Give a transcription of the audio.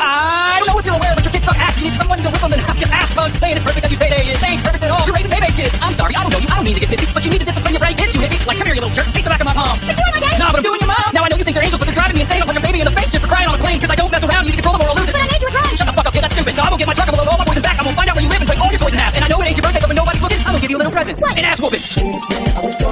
I don't know if you're aware, but your kids suck ass. You need someone to whip them and have just ask bugs. Playing is perfect as you say they is. They ain't perfect at all. You're raising baby kids. I'm sorry, I don't know you. I don't mean to get pissy, but you need to discipline your brain kids, you hippie. Like, come here, you little jerk. Face the back of my palm. But you are my dad. Nah, but I'm doing your mom. Now I know you think they're angels, but they're driving me insane. I'll punch a baby in the face just for crying on a plane. Cause I don't mess around. You need to control them or I'll lose it. But I made you a drawing. Shut the fuck up, kid. That's stupid. So I will get my truck and load all my poison back. I'm gonna find out where you live and break all your toys in half. And I know it ain't your birthday, but when nobody's looking, I'm gonna give you a little present. What? An ass whooping.